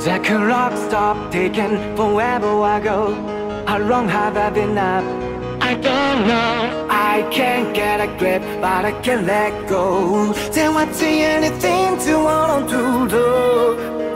The clock stopped ticking forever ago. How long have I been up? I don't know. I can't get a grip, but I can't let go. There wasn't anything to on to, though.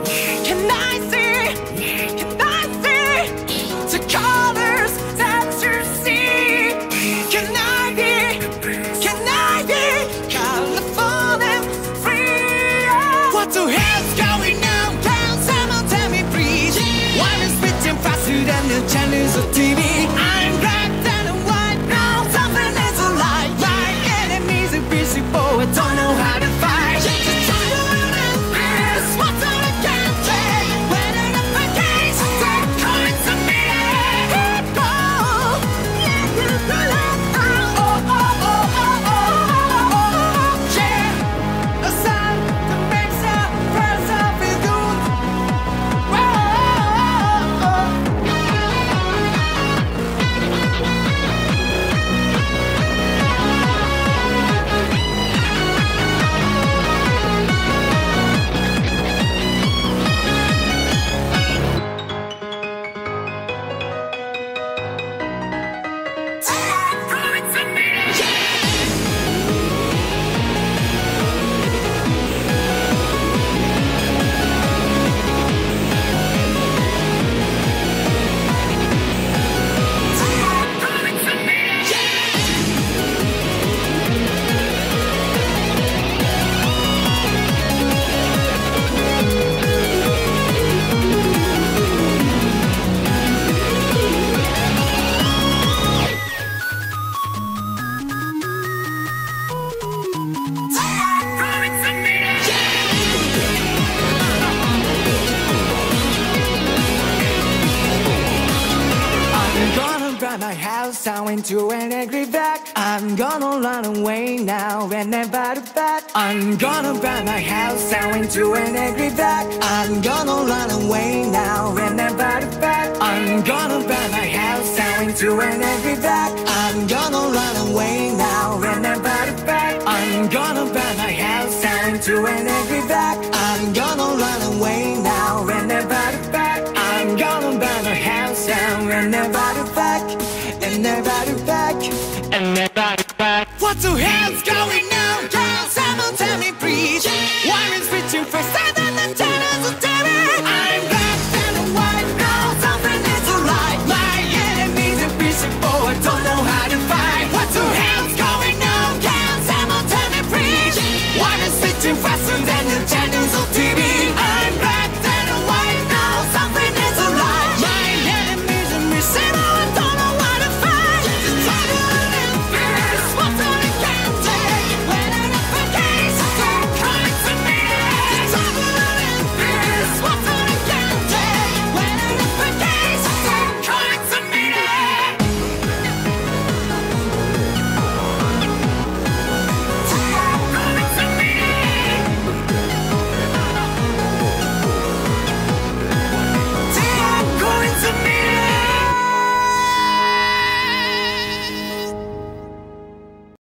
Drive my house down into an angry back. I'm gonna run away now and never back. I'm gonna drive my house down into an angry back. I'm gonna run away now and never back. I'm gonna drive my house down into an angry back. I'm gonna run away now and never back. I'm gonna drive my house down into an angry back. I'm gonna run away now and never back. I'm gonna burn my house down and never back, and never look back, and never look back. What the hell's going on?